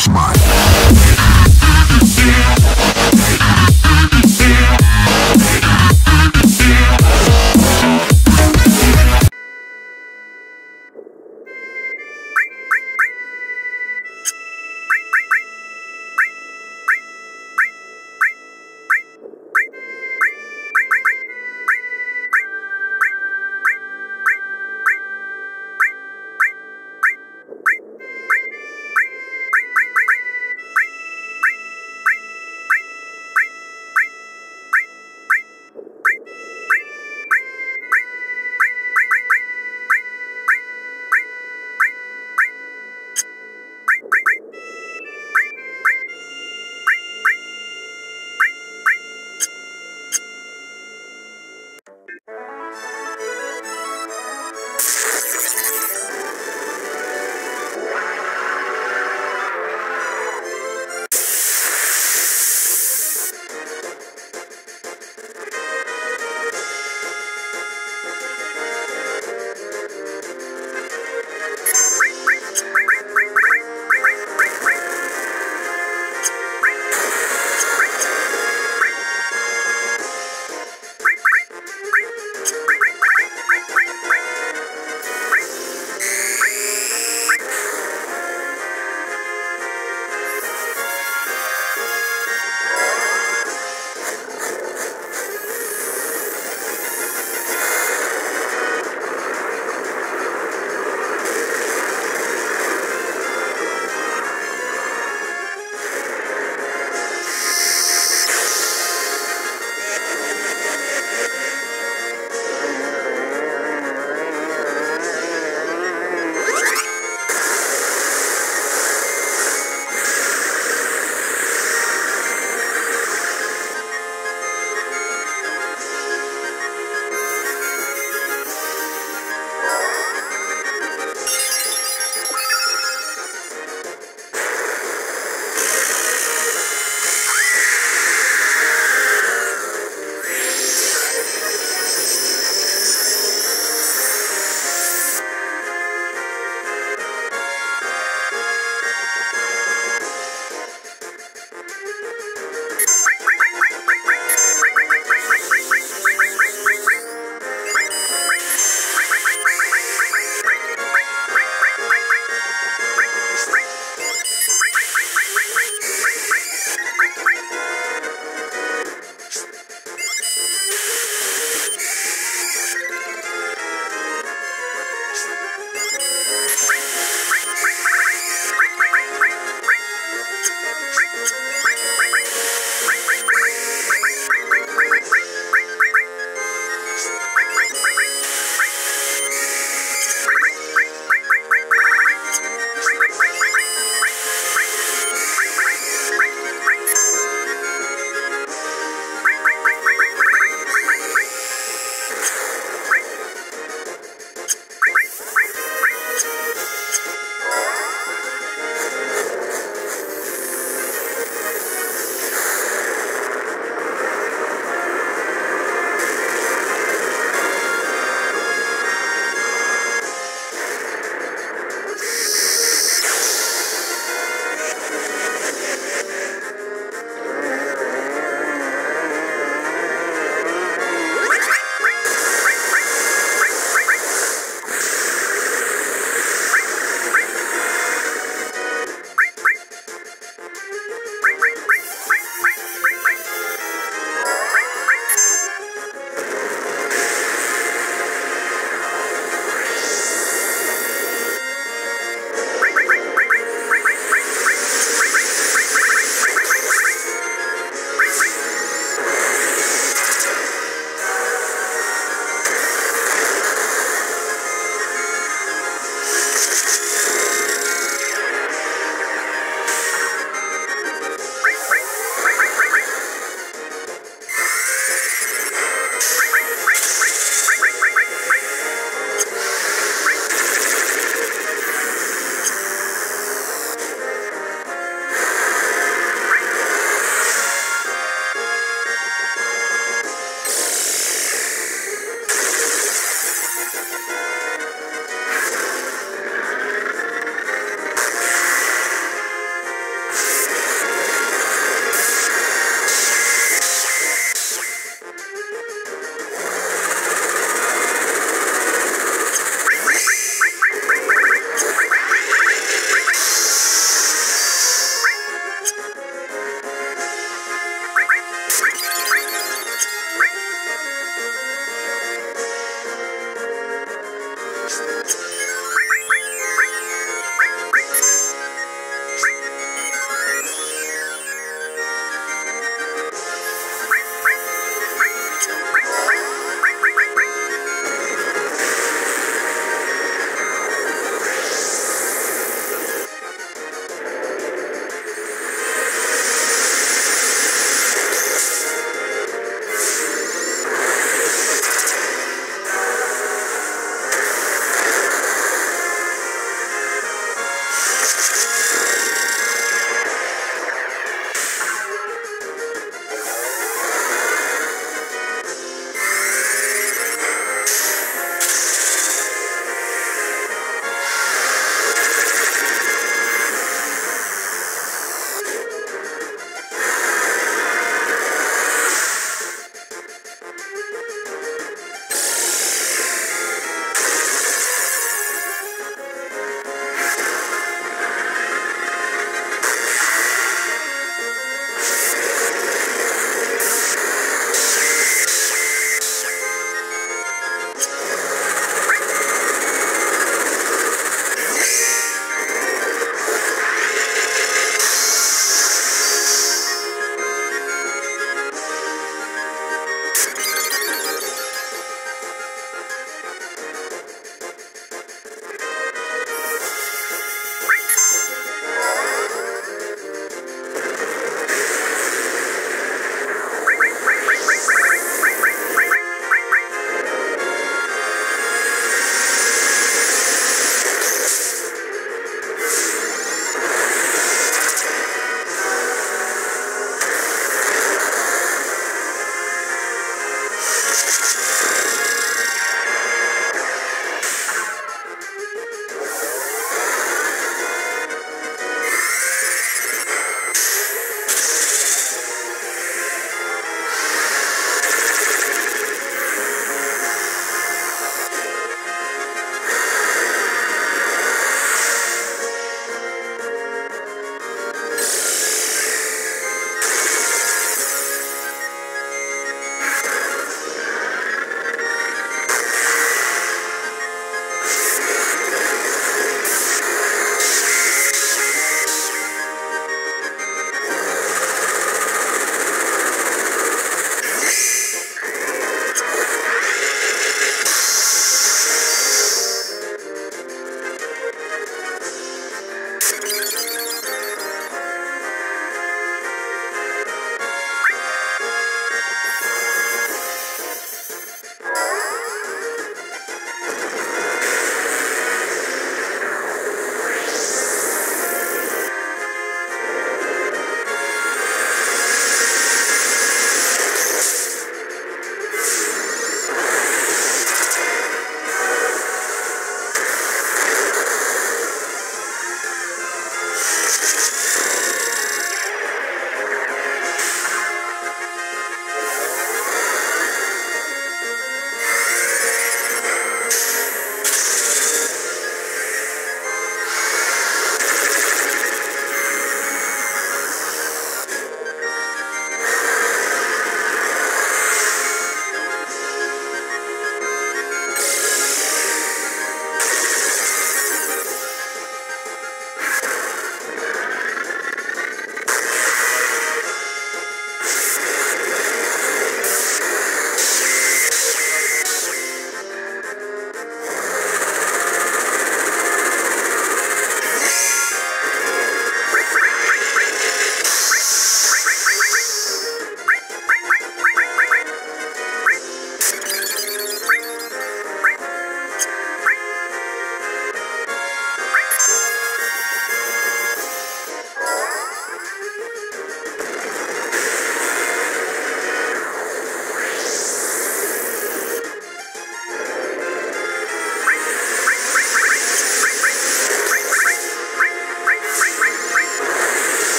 Flash